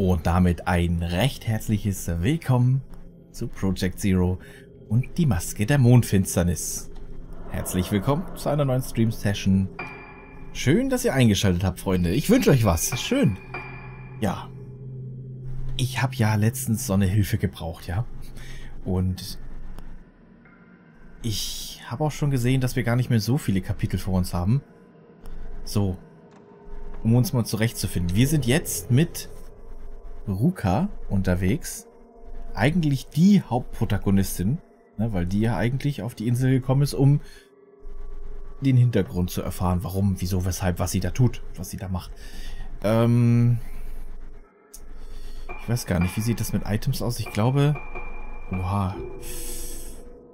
Und damit ein recht herzliches Willkommen zu Project Zero und die Maske der Mondfinsternis. Herzlich willkommen zu einer neuen Stream-Session. Schön, dass ihr eingeschaltet habt, Freunde. Ich wünsche euch was. Schön. Ja. Ich habe ja letztens so eine Hilfe gebraucht, ja. Und ich habe auch schon gesehen, dass wir gar nicht mehr so viele Kapitel vor uns haben. So. Um uns mal zurechtzufinden. Wir sind jetzt mit Ruka unterwegs. Eigentlich die Hauptprotagonistin, ne, weil die ja eigentlich auf die Insel gekommen ist, um den Hintergrund zu erfahren. Warum, wieso, weshalb, was sie da tut, was sie da macht. Ähm, ich weiß gar nicht, wie sieht das mit Items aus? Ich glaube... Oha.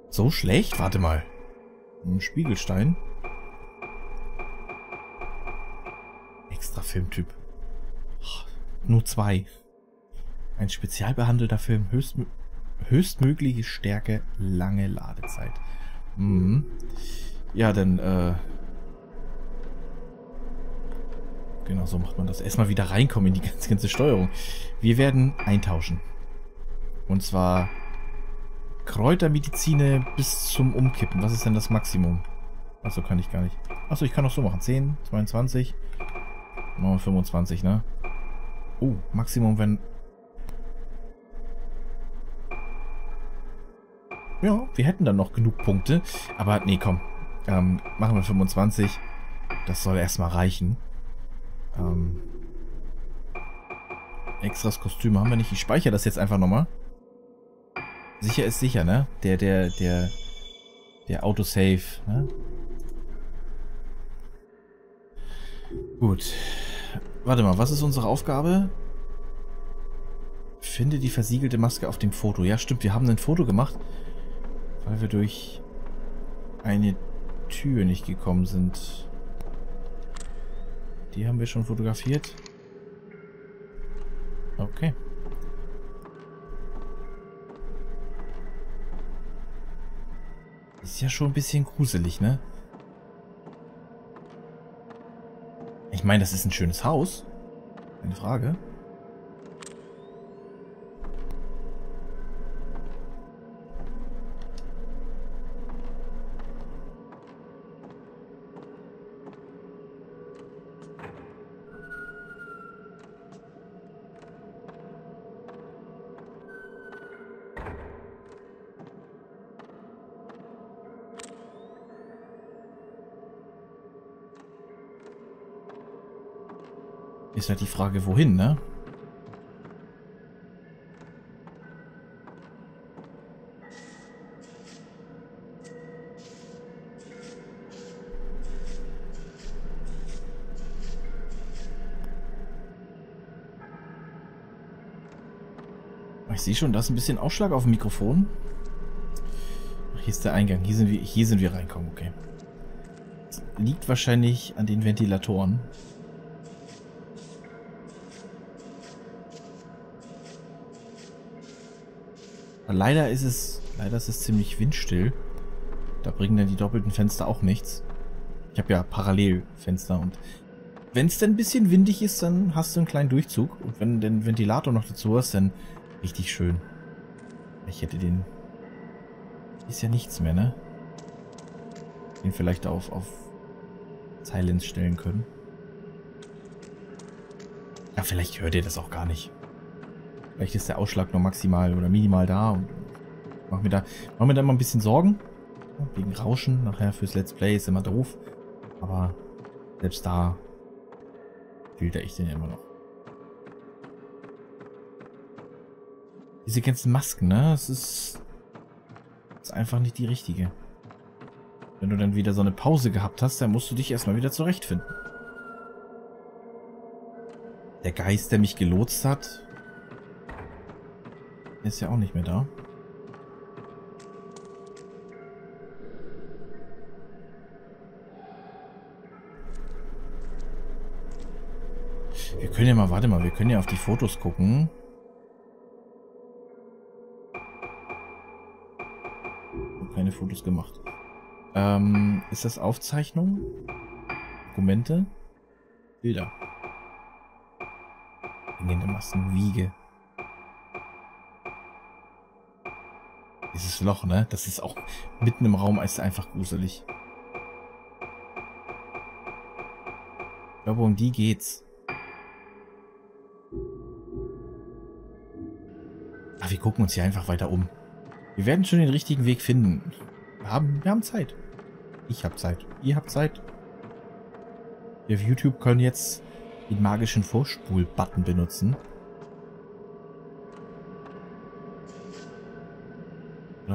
So schlecht? Warte mal. Ein Spiegelstein. Extra Filmtyp. Nur zwei. Ein spezial behandelter Film, höchstmö höchstmögliche Stärke, lange Ladezeit. Mhm. Ja, dann, äh... Genau, so macht man das. Erstmal wieder reinkommen in die ganze, ganze Steuerung. Wir werden eintauschen. Und zwar Kräutermedizine bis zum Umkippen. Was ist denn das Maximum? Achso, kann ich gar nicht. Achso, ich kann auch so machen. 10, 22, 25, ne? Oh, Maximum, wenn Ja, wir hätten dann noch genug Punkte. Aber nee, komm. Ähm, machen wir 25. Das soll erstmal reichen. Ähm, extras Kostüme haben wir nicht. Ich speichere das jetzt einfach nochmal. Sicher ist sicher, ne? Der, der, der, der Autosave, ne? Gut. Warte mal, was ist unsere Aufgabe? Finde die versiegelte Maske auf dem Foto. Ja, stimmt, wir haben ein Foto gemacht. Weil wir durch eine Tür nicht gekommen sind. Die haben wir schon fotografiert. Okay. Ist ja schon ein bisschen gruselig, ne? Ich meine, das ist ein schönes Haus. Keine Frage. Ist halt die Frage, wohin, ne? Ich sehe schon, da ist ein bisschen Ausschlag auf dem Mikrofon. Hier ist der Eingang. Hier sind wir, hier sind wir reinkommen, okay. Das liegt wahrscheinlich an den Ventilatoren. Leider ist es, leider ist es ziemlich windstill. Da bringen dann die doppelten Fenster auch nichts. Ich habe ja Parallelfenster und wenn es dann ein bisschen windig ist, dann hast du einen kleinen Durchzug. Und wenn du den Ventilator noch dazu hast, dann richtig schön. Ich hätte den... Ist ja nichts mehr, ne? Den vielleicht auf, auf Silence stellen können. Ja, vielleicht hört ihr das auch gar nicht. Vielleicht ist der Ausschlag nur maximal oder minimal da und mach mir da, mach mir da mal ein bisschen Sorgen. Wegen Rauschen nachher fürs Let's Play ist immer doof. Aber selbst da filter ich den ja immer noch. Diese ganzen Masken, ne? Das ist, ist einfach nicht die richtige. Wenn du dann wieder so eine Pause gehabt hast, dann musst du dich erstmal wieder zurechtfinden. Der Geist, der mich gelotst hat, ist ja auch nicht mehr da. Wir können ja mal, warte mal, wir können ja auf die Fotos gucken. Keine Fotos gemacht. Ähm, ist das Aufzeichnung? Dokumente? Bilder. hängende Massenwiege. Dieses Loch, ne? Das ist auch mitten im Raum ist einfach gruselig. Ich glaube, um die geht's. Aber wir gucken uns hier einfach weiter um. Wir werden schon den richtigen Weg finden. Wir haben, wir haben Zeit. Ich habe Zeit. Ihr habt Zeit. Wir auf YouTube können jetzt den magischen Vorspul-Button benutzen.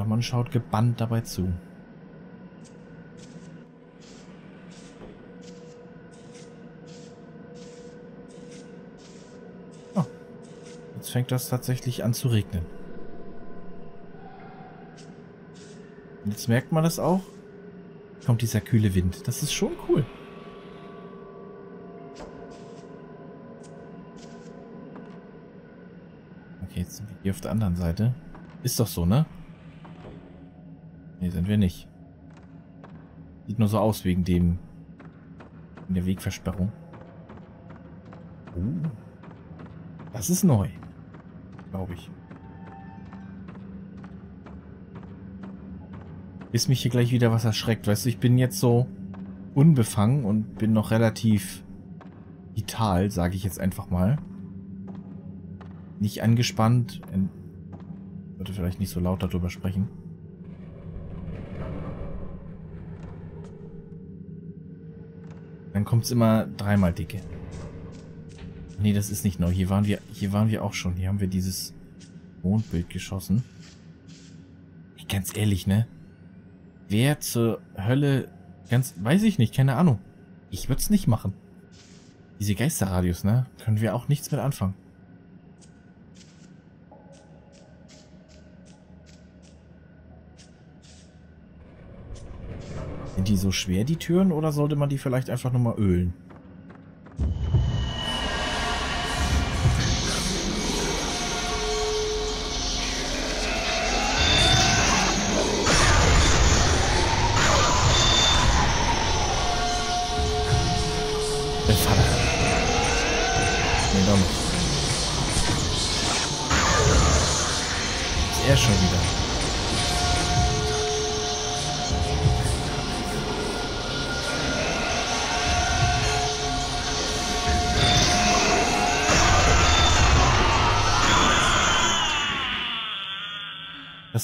Oder man schaut gebannt dabei zu. Oh, jetzt fängt das tatsächlich an zu regnen. Jetzt merkt man das auch. Kommt dieser kühle Wind. Das ist schon cool. Okay, jetzt sind wir hier auf der anderen Seite. Ist doch so, ne? Sind wir nicht. Sieht nur so aus wegen dem... in der Wegversperrung. Uh, das ist neu. Glaube ich. Bis mich hier gleich wieder was erschreckt. Weißt du, ich bin jetzt so unbefangen und bin noch relativ vital, sage ich jetzt einfach mal. Nicht angespannt. Ich sollte vielleicht nicht so laut darüber sprechen. Dann kommt es immer dreimal dicke. Nee, das ist nicht neu. Hier waren wir, hier waren wir auch schon. Hier haben wir dieses Mondbild geschossen. Ganz ehrlich, ne? Wer zur Hölle... Ganz... Weiß ich nicht, keine Ahnung. Ich würde es nicht machen. Diese Geisterradius, ne? Können wir auch nichts mit anfangen. Sind die so schwer, die Türen, oder sollte man die vielleicht einfach nur mal ölen?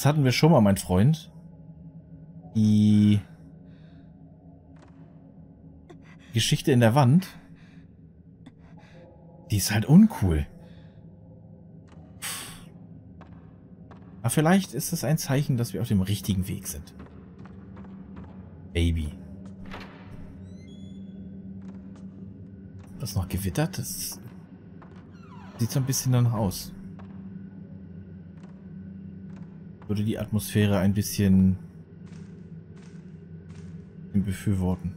Das hatten wir schon mal, mein Freund. Die Geschichte in der Wand. Die ist halt uncool. Aber vielleicht ist es ein Zeichen, dass wir auf dem richtigen Weg sind. Baby. Das noch gewittert? Das sieht so ein bisschen danach aus würde die Atmosphäre ein bisschen befürworten.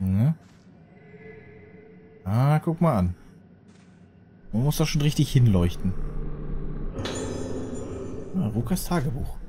Ja. Ah, guck mal an. Man muss doch schon richtig hinleuchten. Ah, Rukas Tagebuch.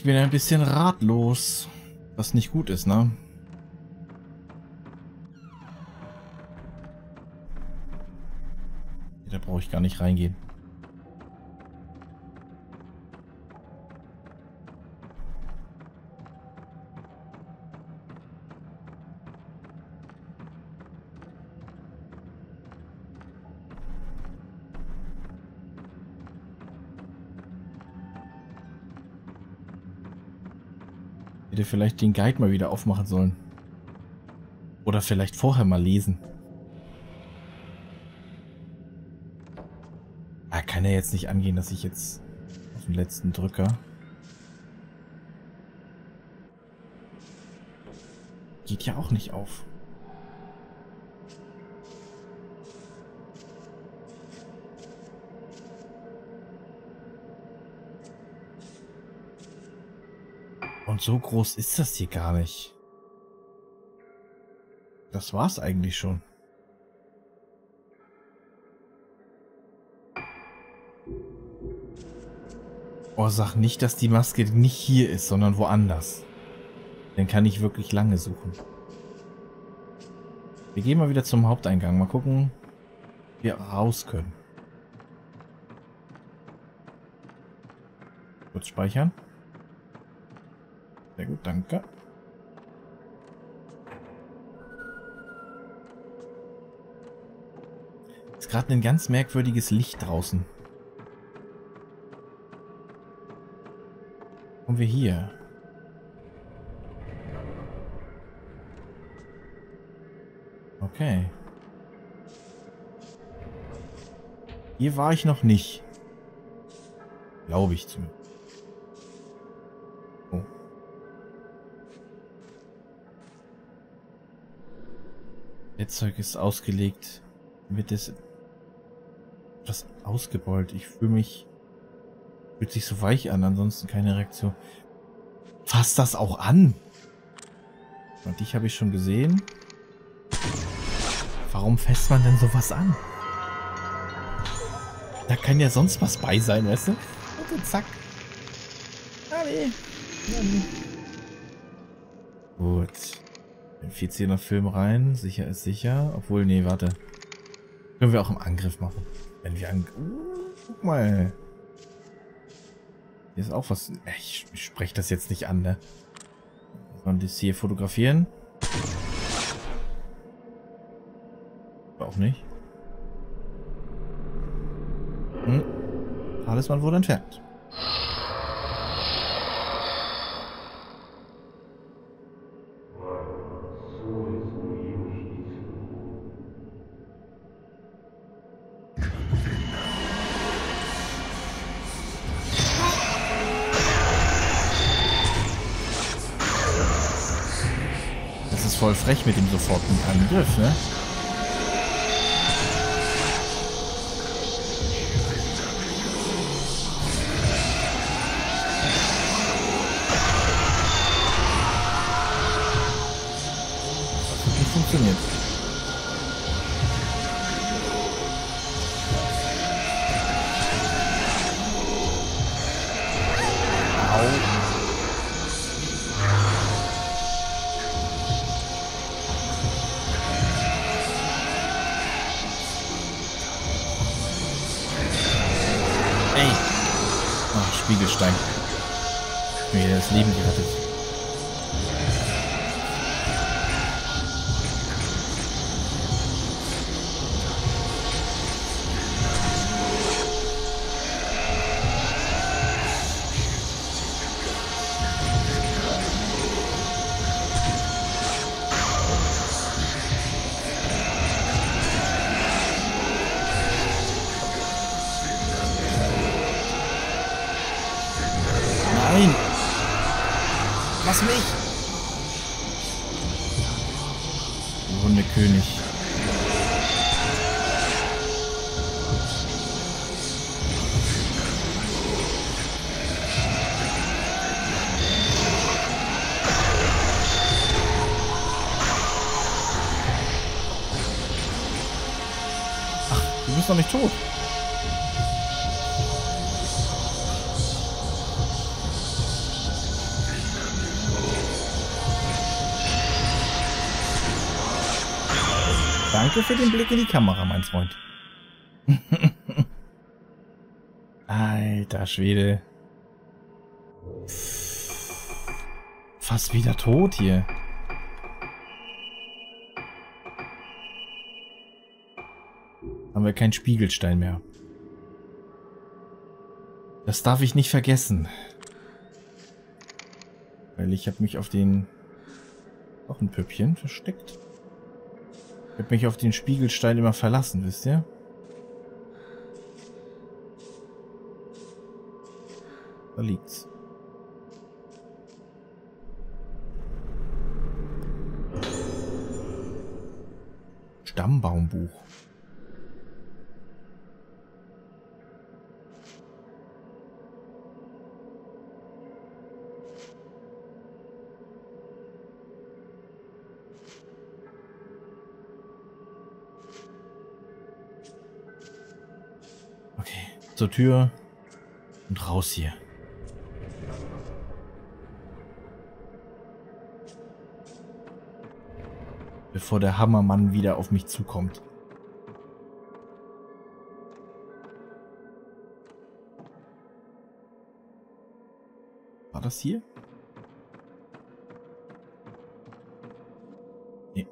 Ich bin ein bisschen ratlos. Was nicht gut ist, ne? Da brauche ich gar nicht reingehen. Hätte vielleicht den Guide mal wieder aufmachen sollen. Oder vielleicht vorher mal lesen. Ah, kann ja jetzt nicht angehen, dass ich jetzt auf den letzten Drücker... Geht ja auch nicht auf. Und so groß ist das hier gar nicht. Das war's eigentlich schon. Oh, sag nicht, dass die Maske nicht hier ist, sondern woanders. Dann kann ich wirklich lange suchen. Wir gehen mal wieder zum Haupteingang. Mal gucken, wie wir raus können. Kurz speichern. Danke. Ist gerade ein ganz merkwürdiges Licht draußen. Kommen wir hier. Okay. Hier war ich noch nicht. Glaube ich zumindest. Bettzeug ist ausgelegt. Wird es etwas ausgebeult. Ich fühle mich... Fühlt sich so weich an, ansonsten keine Reaktion. Fass das auch an! Und dich habe ich schon gesehen. Warum fässt man denn sowas an? Da kann ja sonst was bei sein, weißt du? Und dann zack. Ah, nee. Ja, nee. Gut. 14er Film rein. Sicher ist sicher. Obwohl, nee, warte. Können wir auch im Angriff machen. Wenn wir an... Uh, guck mal. Hier ist auch was... Ich, ich spreche das jetzt nicht an, ne? Sollen das hier fotografieren? Auch nicht. Hm. Talisman wurde entfernt. Frech mit dem sofortigen Angriff, ne? Hat nicht funktioniert. Tot. Danke für den Blick in die Kamera, mein Freund. Alter Schwede. Fast wieder tot hier. Haben wir keinen Spiegelstein mehr. Das darf ich nicht vergessen. Weil ich habe mich auf den... Auch ein Püppchen versteckt. Ich habe mich auf den Spiegelstein immer verlassen, wisst ihr? Da liegt's. Stammbaumbuch. Okay, zur Tür und raus hier. bevor der Hammermann wieder auf mich zukommt. War das hier? Nee.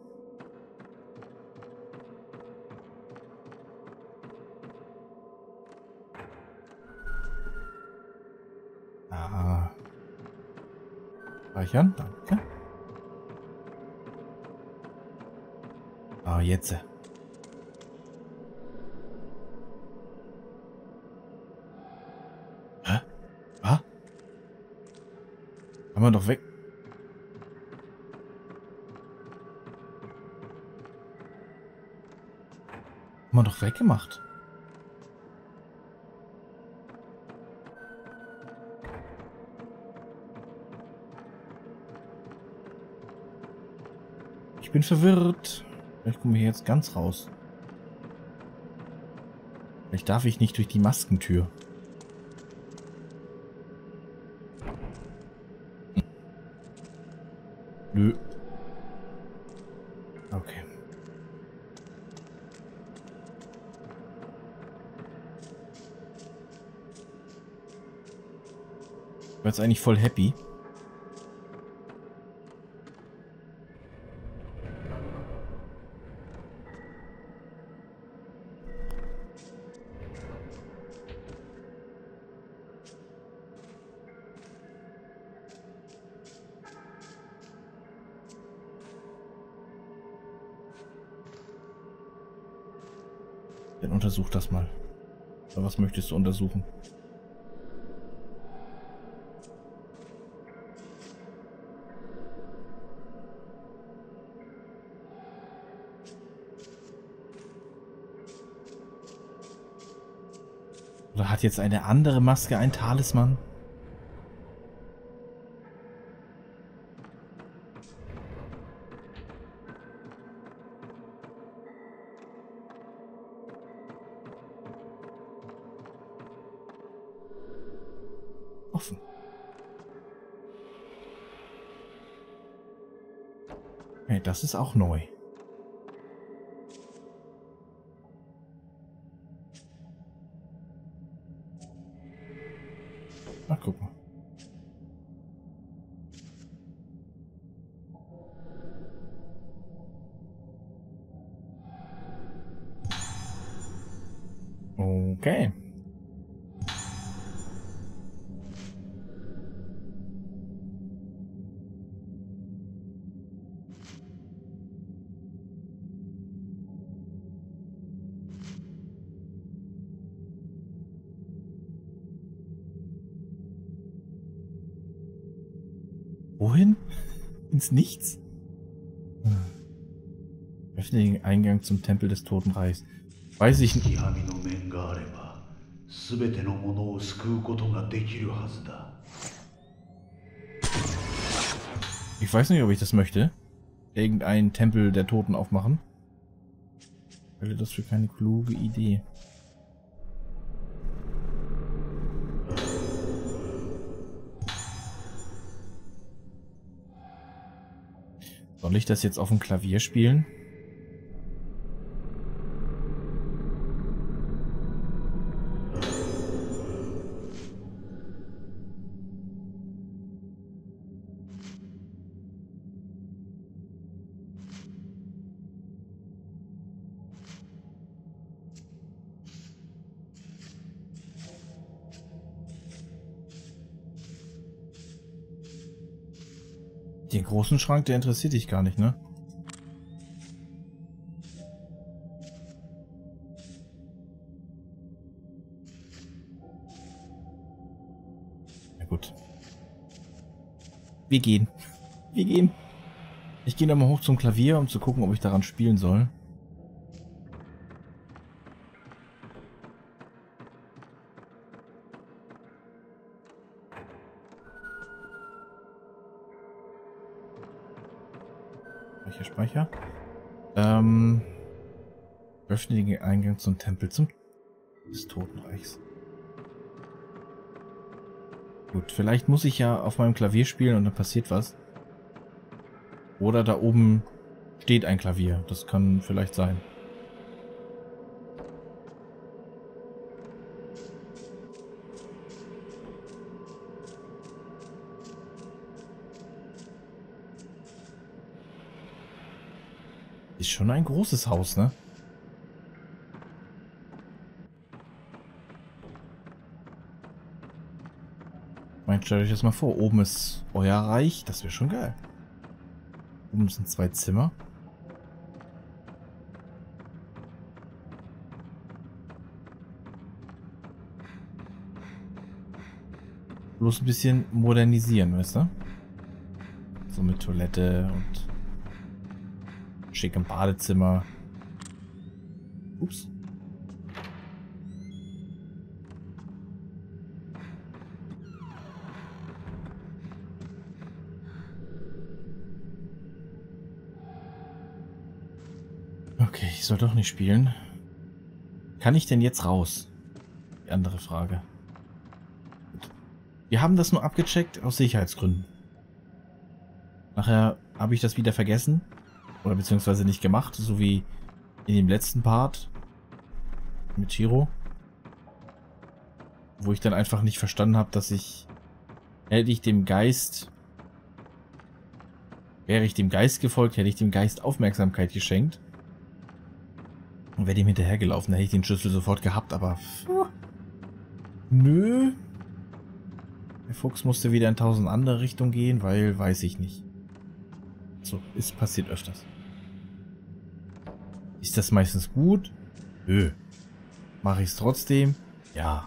Ah. Speichern, danke. Ah, jetzt. Hä? Ah? Haben wir doch weg. Haben wir doch weggemacht. Ich bin verwirrt. Vielleicht kommen wir jetzt ganz raus. Vielleicht darf ich nicht durch die Maskentür. Hm. Nö. Okay. Ich war jetzt eigentlich voll happy. Untersuch das mal. Was möchtest du untersuchen? Oder hat jetzt eine andere Maske ein Talisman? Offen. Hey, das ist auch neu. Ins Nichts? Öffne den Eingang zum Tempel des Toten Reichs. Weiß ich nicht. Ich weiß nicht, ob ich das möchte. Irgendeinen Tempel der Toten aufmachen. Ich halte das für keine kluge Idee. Soll ich das jetzt auf dem Klavier spielen? Den großen Schrank, der interessiert dich gar nicht, ne? Na gut. Wir gehen. Wir gehen. Ich gehe nochmal hoch zum Klavier, um zu gucken, ob ich daran spielen soll. Eingang zum Tempel zum des Totenreichs. Gut, vielleicht muss ich ja auf meinem Klavier spielen und dann passiert was. Oder da oben steht ein Klavier. Das kann vielleicht sein. Ist schon ein großes Haus, ne? Stellt euch das mal vor. Oben ist euer Reich. Das wäre schon geil. Oben sind zwei Zimmer. Bloß ein bisschen modernisieren, weißt du? So mit Toilette und schickem Badezimmer. Ups. Soll doch nicht spielen. Kann ich denn jetzt raus? Die andere Frage. Wir haben das nur abgecheckt aus Sicherheitsgründen. Nachher habe ich das wieder vergessen. Oder beziehungsweise nicht gemacht, so wie in dem letzten Part mit Shiro. Wo ich dann einfach nicht verstanden habe, dass ich, hätte ich dem Geist, wäre ich dem Geist gefolgt, hätte ich dem Geist Aufmerksamkeit geschenkt. Und wäre dem hinterhergelaufen, hätte ich den Schlüssel sofort gehabt, aber... Nö. Der Fuchs musste wieder in tausend andere Richtungen gehen, weil weiß ich nicht. So, ist passiert öfters. Ist das meistens gut? Nö. Mache ich es trotzdem? Ja.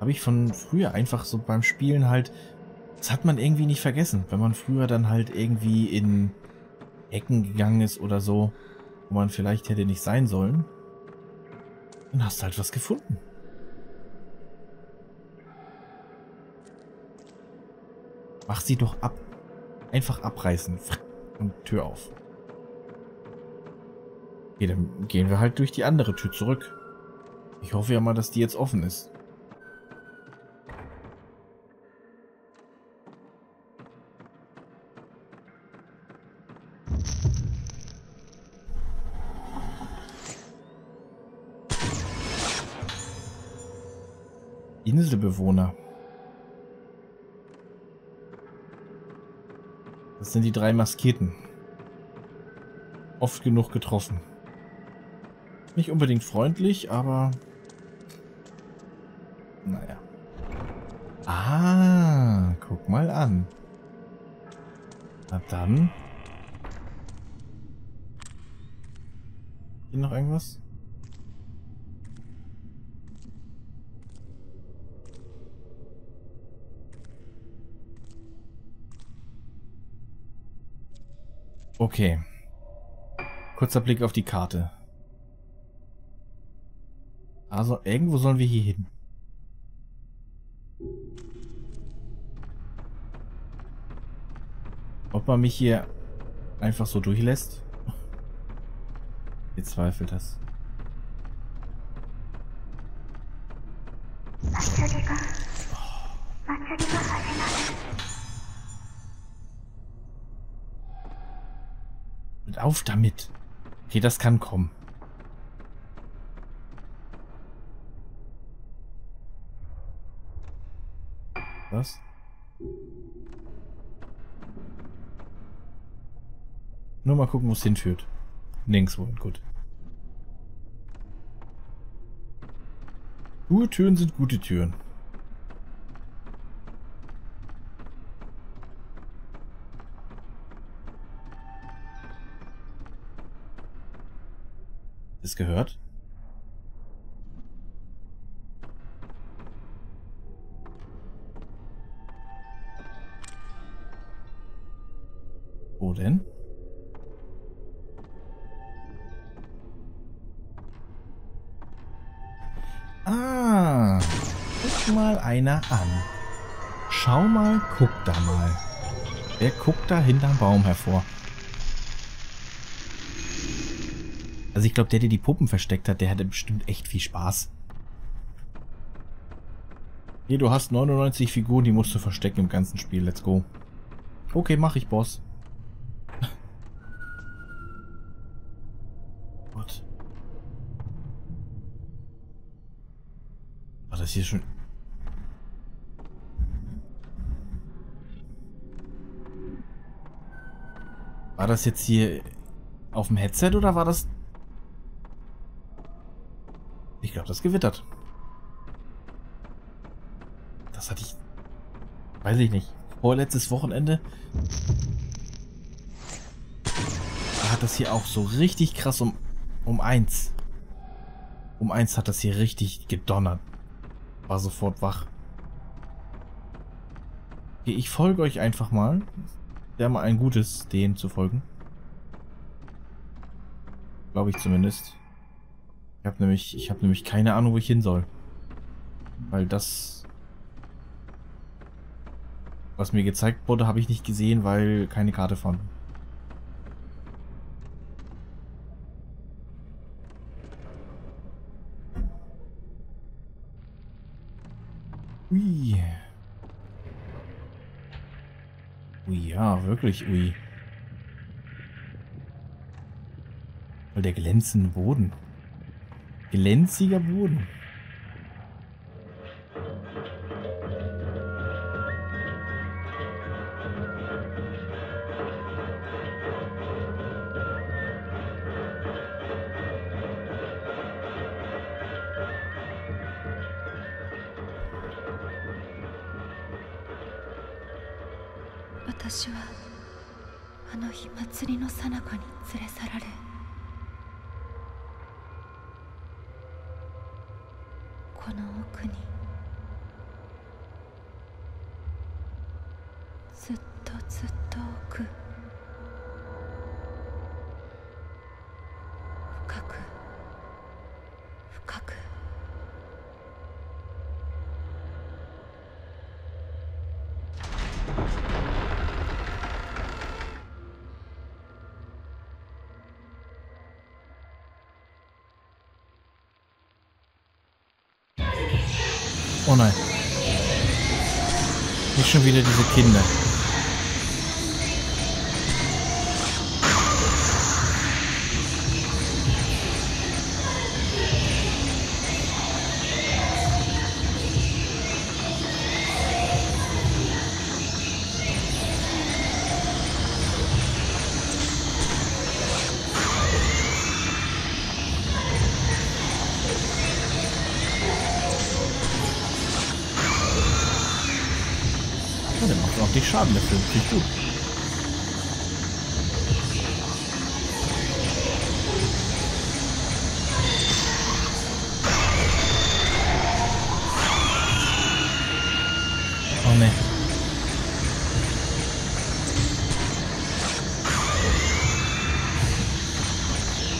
Habe ich von früher einfach so beim Spielen halt... Das hat man irgendwie nicht vergessen. Wenn man früher dann halt irgendwie in Ecken gegangen ist oder so, wo man vielleicht hätte nicht sein sollen, dann hast du halt was gefunden. Mach sie doch ab. Einfach abreißen. Und Tür auf. Okay, dann gehen wir halt durch die andere Tür zurück. Ich hoffe ja mal, dass die jetzt offen ist. Inselbewohner. Das sind die drei Maskierten. Oft genug getroffen. Nicht unbedingt freundlich, aber... Naja. Ah, guck mal an. Na dann. Hier noch irgendwas? Okay. Kurzer Blick auf die Karte. Also, irgendwo sollen wir hier hin. Ob man mich hier einfach so durchlässt? Ich zweifle das. Auf damit. Okay, das kann kommen. Was? Nur mal gucken, wo es hinführt. Nirgendwo, gut. Gute Türen sind gute Türen. gehört. Wo denn? Ah, guck mal einer an. Schau mal, guck da mal. Wer guckt da hinterm Baum hervor? Also ich glaube, der, der die Puppen versteckt hat, der hatte bestimmt echt viel Spaß. Hier, du hast 99 Figuren, die musst du verstecken im ganzen Spiel. Let's go. Okay, mach ich, Boss. Gott. War das hier schon... War das jetzt hier auf dem Headset oder war das... Ich glaube, das gewittert. Das hatte ich... Weiß ich nicht. Vorletztes Wochenende. Hat das hier auch so richtig krass um, um eins. Um eins hat das hier richtig gedonnert. War sofort wach. Okay, ich folge euch einfach mal. Wäre mal ein gutes, denen zu folgen. Glaube ich zumindest. Ich habe nämlich, ich habe nämlich keine Ahnung, wo ich hin soll. Weil das, was mir gezeigt wurde, habe ich nicht gesehen, weil keine Karte von. Ui. Ui, ja, wirklich ui. Weil der glänzende Boden. Glänziger Boden. ずっとずっと奥深く深く「Oh nein. Nicht schon wieder diese Kinder. Nicht Schaden, der Film. Finde ich gut. Oh ne.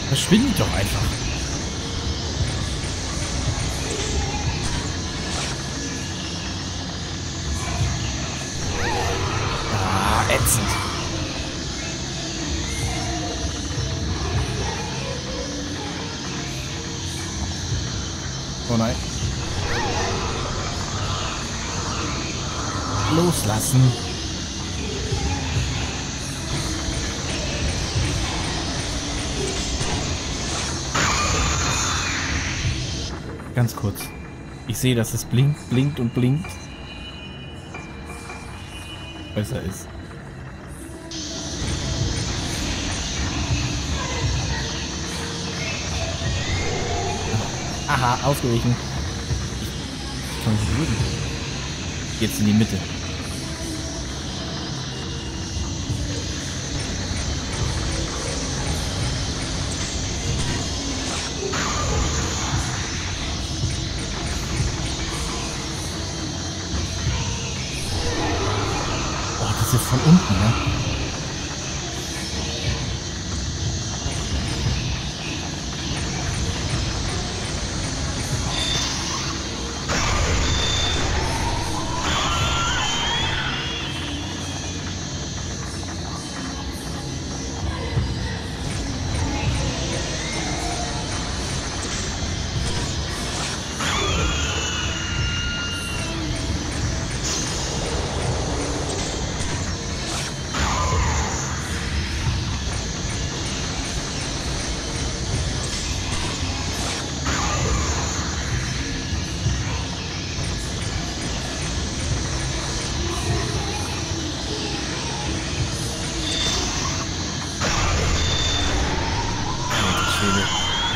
Verschwindet doch einfach. Oh nein. Loslassen. Ganz kurz. Ich sehe, dass es blinkt, blinkt und blinkt. Besser ist. Aha, ausgewichen. Ich kann nicht. Jetzt in die Mitte.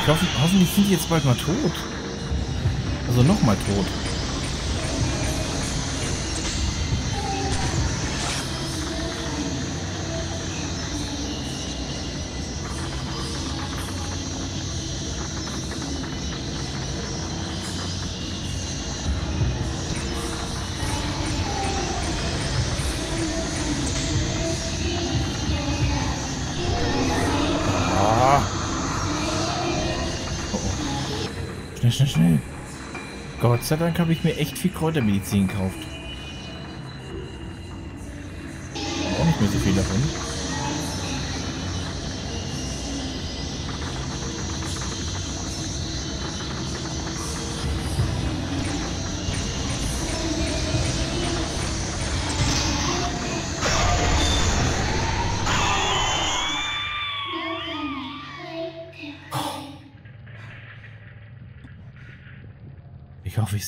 Ich hoffe, hoffentlich sind die jetzt bald mal tot. Also nochmal tot. Schnell, schnell. Gott sei Dank habe ich mir echt viel Kräutermedizin gekauft.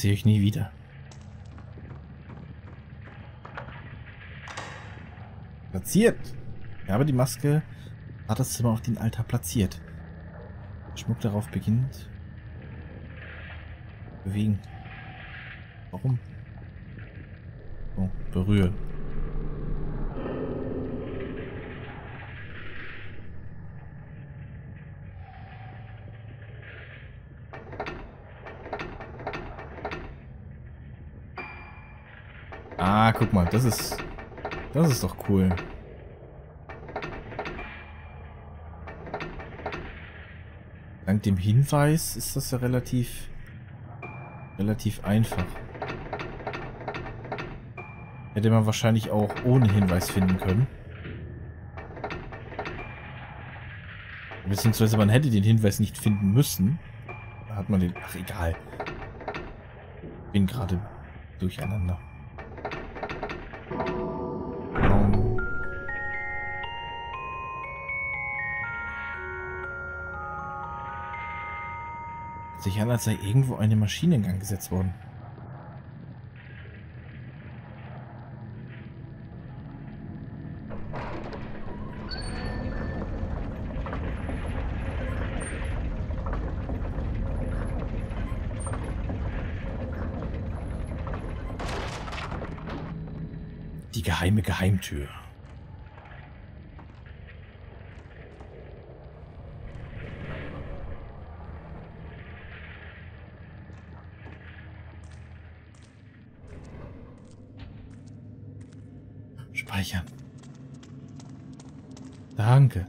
Ich ich sehe euch nie wieder. Platziert. Ich habe die Maske hat das Zimmer auf den Altar platziert. Schmuck darauf beginnt. Bewegen. Warum? So, berühren. Ah, guck mal, das ist... Das ist doch cool. Dank dem Hinweis ist das ja relativ... relativ einfach. Hätte man wahrscheinlich auch ohne Hinweis finden können. Beziehungsweise man hätte den Hinweis nicht finden müssen. Da hat man den... Ach, egal. Bin gerade durcheinander. Sich an, als sei irgendwo eine Maschine in Gang gesetzt worden. Die geheime Geheimtür. Speichern. Danke.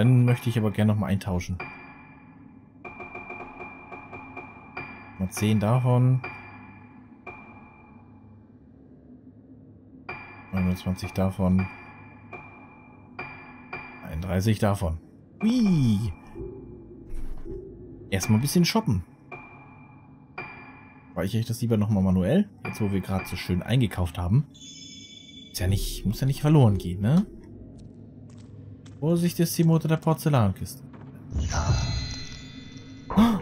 Dann möchte ich aber gerne noch mal eintauschen. Mal 10 davon. 29 davon. 31 davon. Hui. Erstmal ein bisschen shoppen. Speichere ich das lieber nochmal manuell, jetzt wo wir gerade so schön eingekauft haben. Ist ja nicht, muss ja nicht verloren gehen, ne? Vorsicht, ist die Mutter der Porzellankiste. Oh.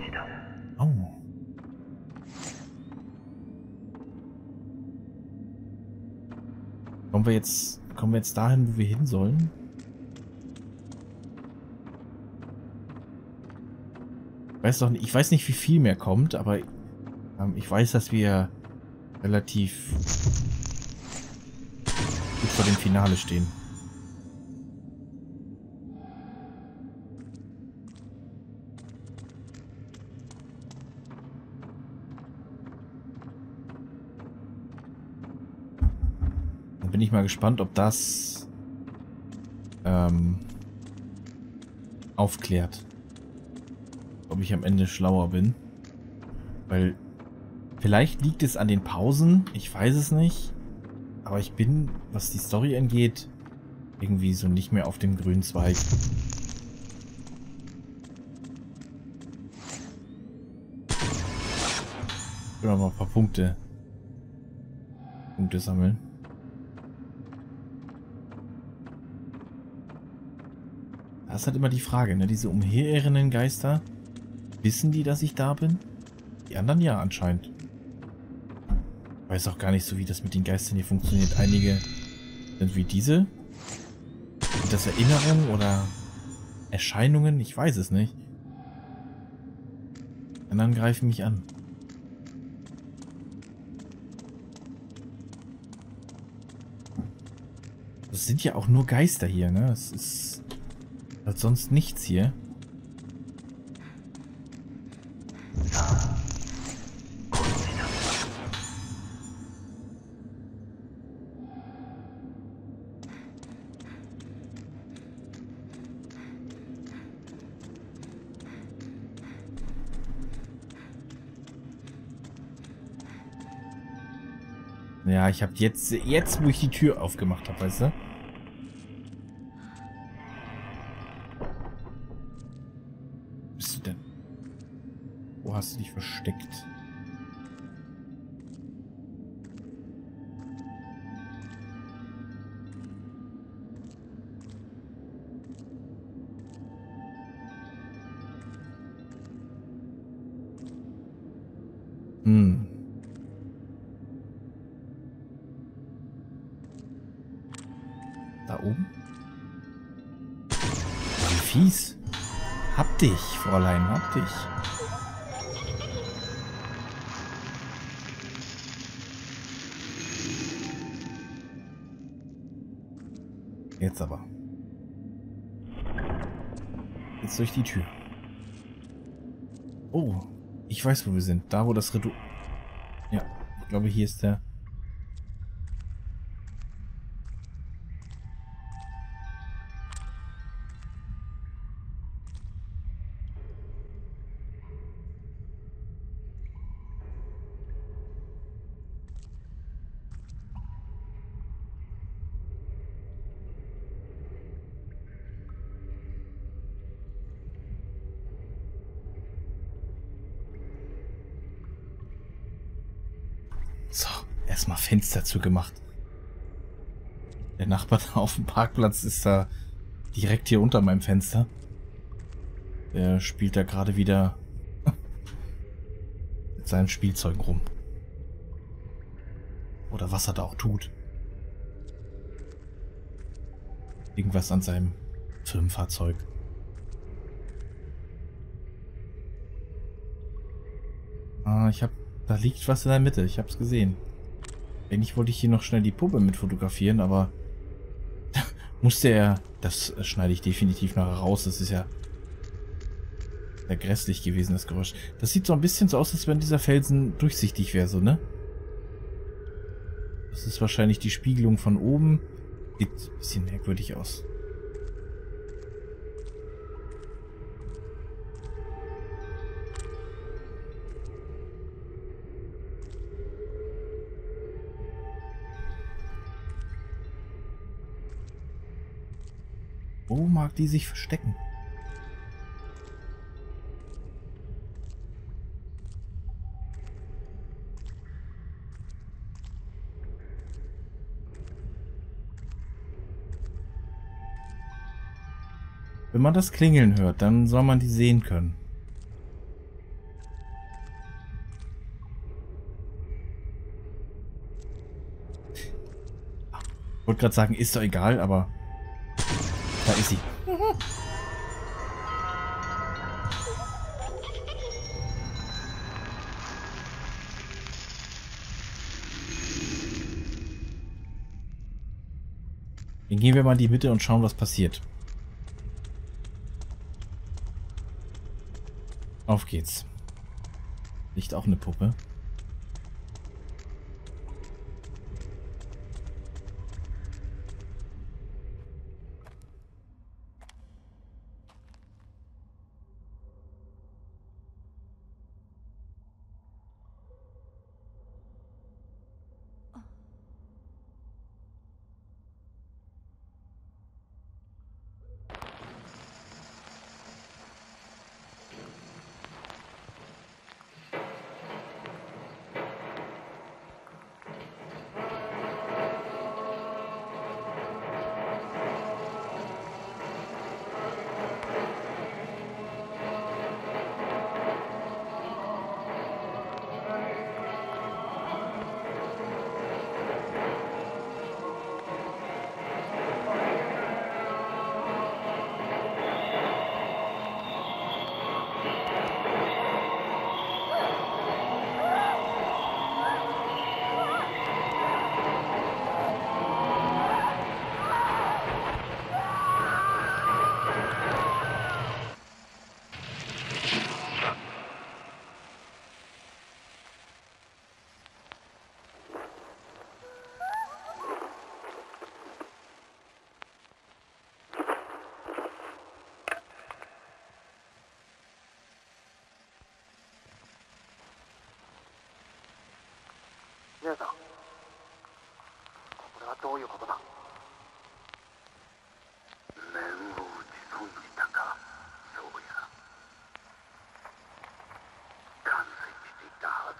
Kommen wir jetzt, kommen wir jetzt dahin, wo wir hin sollen? Ich weiß doch nicht, ich weiß nicht, wie viel mehr kommt, aber ähm, ich weiß, dass wir relativ gut vor dem Finale stehen. Bin ich mal gespannt, ob das ähm, aufklärt. Ob ich am Ende schlauer bin. Weil vielleicht liegt es an den Pausen, ich weiß es nicht. Aber ich bin, was die Story angeht, irgendwie so nicht mehr auf dem grünen Zweig. Ich will mal ein paar Punkte, Punkte sammeln. Das ist immer die Frage, ne? Diese umherirrenden Geister, wissen die, dass ich da bin? Die anderen ja anscheinend weiß auch gar nicht so, wie das mit den Geistern hier funktioniert. Einige sind wie diese. Sind das Erinnerungen oder Erscheinungen? Ich weiß es nicht. anderen greifen mich an. Das sind ja auch nur Geister hier, ne? Es ist halt sonst nichts hier. Ja, ich habe jetzt, jetzt, wo ich die Tür aufgemacht habe, weißt du? Oh, ich weiß, wo wir sind. Da, wo das Ritual... Ja, ich glaube, hier ist der... Fenster zugemacht. Der Nachbar da auf dem Parkplatz ist da direkt hier unter meinem Fenster. Der spielt da gerade wieder mit seinen Spielzeugen rum. Oder was er da auch tut. Irgendwas an seinem Firmenfahrzeug. Ah, ich hab... Da liegt was in der Mitte. Ich hab's gesehen. Eigentlich wollte ich hier noch schnell die Puppe mit fotografieren, aber... musste er... Das schneide ich definitiv nachher raus. Das ist ja... Sehr grässlich gewesen, das Geräusch. Das sieht so ein bisschen so aus, als wenn dieser Felsen durchsichtig wäre, so, ne? Das ist wahrscheinlich die Spiegelung von oben. Sieht ein bisschen merkwürdig aus. Wo mag die sich verstecken? Wenn man das Klingeln hört, dann soll man die sehen können. Ich wollte gerade sagen, ist doch egal, aber ist sie. Dann gehen wir mal in die Mitte und schauen, was passiert. Auf geht's. Nicht auch eine Puppe? どういうことだ？面を打ち損じたか？そうや。完成していたはず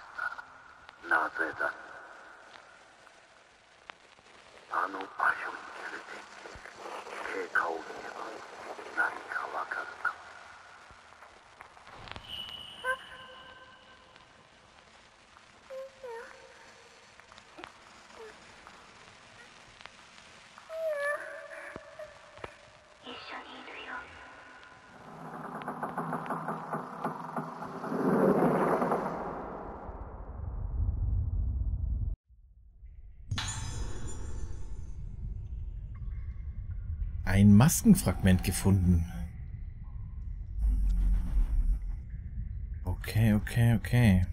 だ。なぜだ Ein Maskenfragment gefunden. Okay, okay, okay.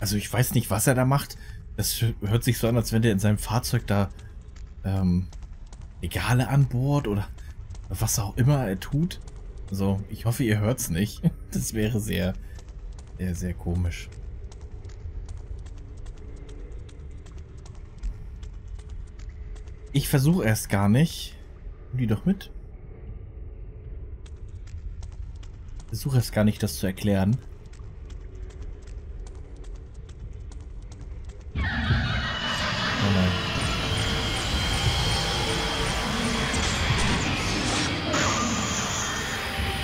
Also ich weiß nicht, was er da macht. Das hört sich so an, als wenn der in seinem Fahrzeug da ähm, Regale an Bord oder was auch immer er tut. Also ich hoffe, ihr hört's nicht. Das wäre sehr, sehr, sehr komisch. Ich versuche erst gar nicht. Die doch mit. Versuche erst gar nicht, das zu erklären. Oh nein.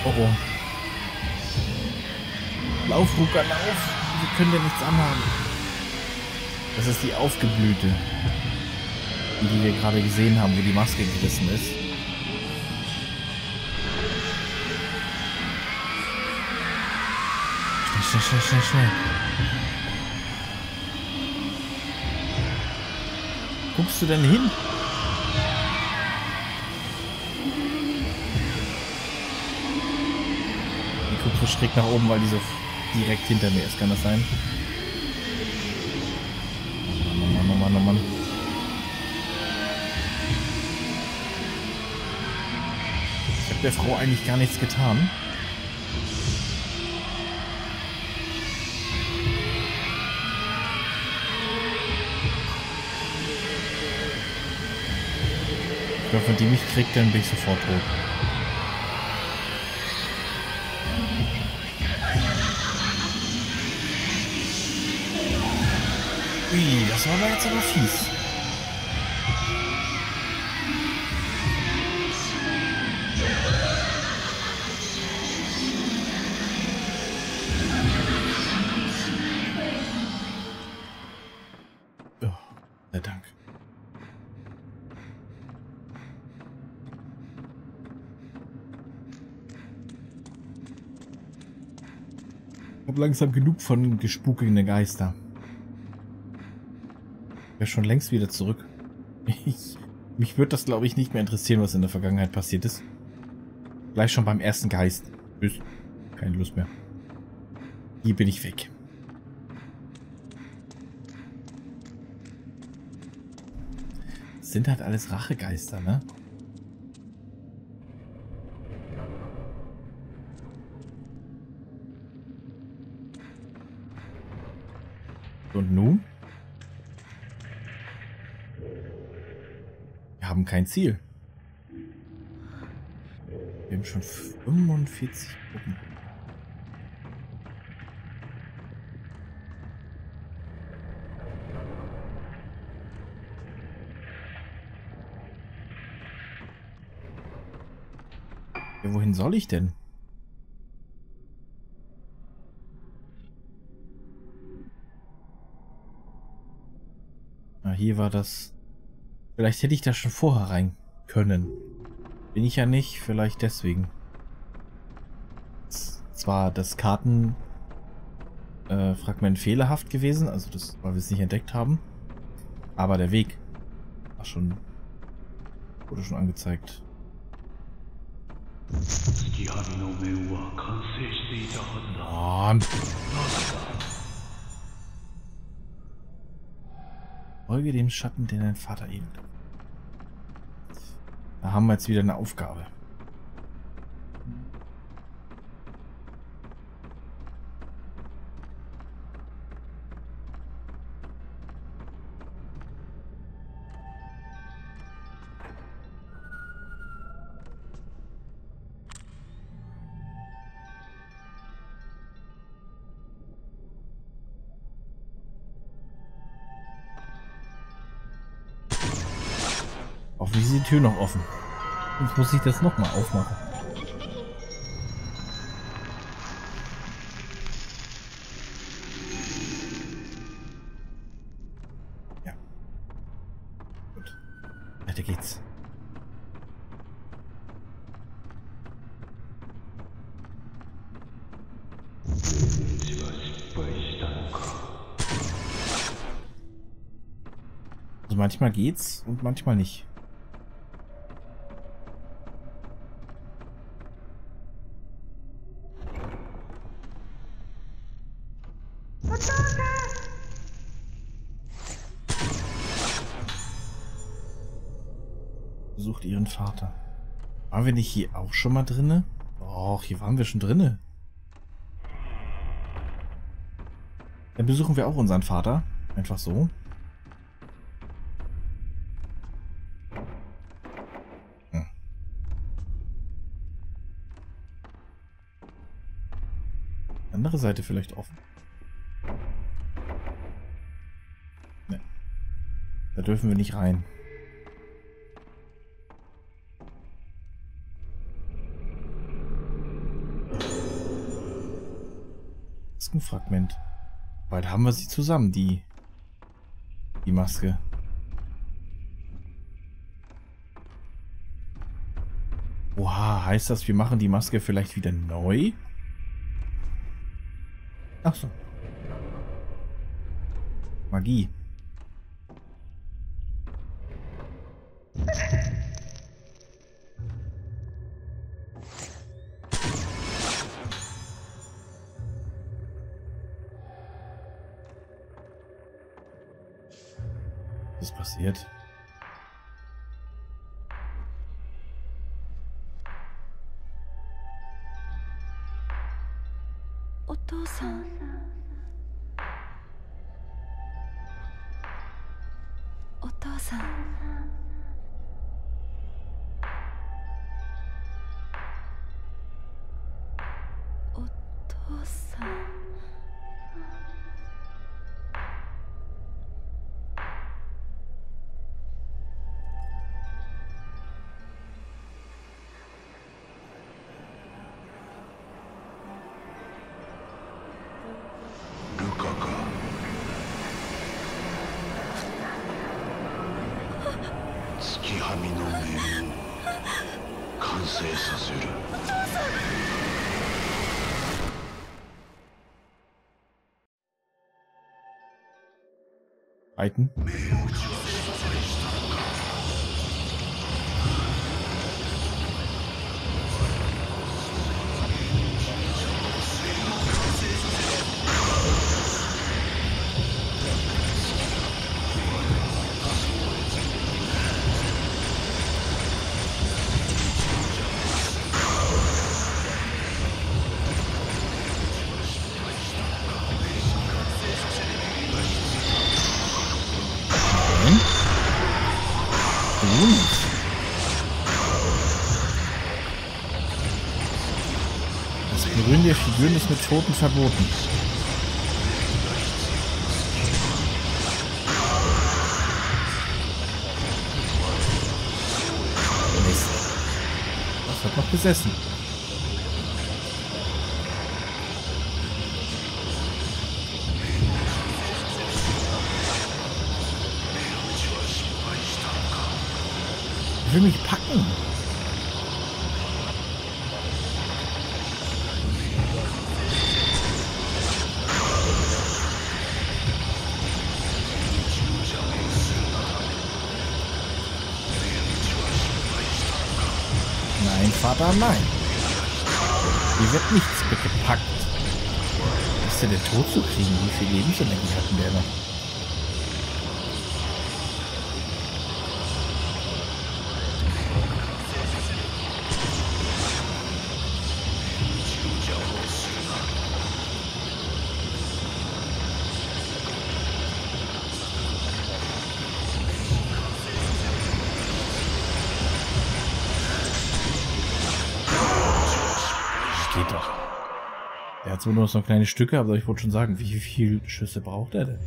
Oh oh. Lauf, Ruka, lauf! Wir können dir nichts anhaben. Das ist die Aufgeblühte die wir gerade gesehen haben, wo die Maske gerissen ist. Schnell, schnell, schnell, schnell. Guckst du denn hin? Die guckt so schräg nach oben, weil die so direkt hinter mir ist. Kann das sein? Oh Mann, oh oh oh Mann. Ich habe der Frau eigentlich gar nichts getan. Glaube, wenn die mich kriegt, dann bin ich sofort tot. Ui, das war aber jetzt aber fies. Habe langsam genug von gespukenden Geister. Ich wäre schon längst wieder zurück. Ich, mich würde das, glaube ich, nicht mehr interessieren, was in der Vergangenheit passiert ist. Gleich schon beim ersten Geist. Tschüss. Keine Lust mehr. Hier bin ich weg. Sind halt alles Rachegeister, ne? Und nun? Wir haben kein Ziel. Wir haben schon 45 Gruppen. Ja, wohin soll ich denn? Ah, hier war das. Vielleicht hätte ich da schon vorher rein können. Bin ich ja nicht, vielleicht deswegen. Zwar das Kartenfragment äh, Fragment fehlerhaft gewesen, also das, weil wir es nicht entdeckt haben. Aber der Weg war schon, wurde schon angezeigt. 月 Folge dem Schatten, den dein Vater eben. Da haben wir jetzt wieder eine Aufgabe. Tür noch offen. Jetzt muss ich das nochmal aufmachen. Ja. Gut. Weiter geht's. Also manchmal geht's und manchmal nicht. Ihren Vater. Waren wir nicht hier auch schon mal drinne? Och, hier waren wir schon drinne. Dann besuchen wir auch unseren Vater. Einfach so. Hm. Andere Seite vielleicht offen. Ne. Da dürfen wir nicht rein. Maskenfragment. Bald haben wir sie zusammen, die, die Maske. Oha, heißt das, wir machen die Maske vielleicht wieder neu? Ach so. Magie. お父さん。お父さん。Reiten? Ist mit Toten verboten. Das hat noch gesessen. Ich will mich packen. Vater, nein. Hier wird nichts gepackt. Ist der tot zu kriegen? Wie viel Lebensenergie hatten der noch? Zwar nur noch so kleine Stücke, aber ich wollte schon sagen, wie viele Schüsse braucht er denn?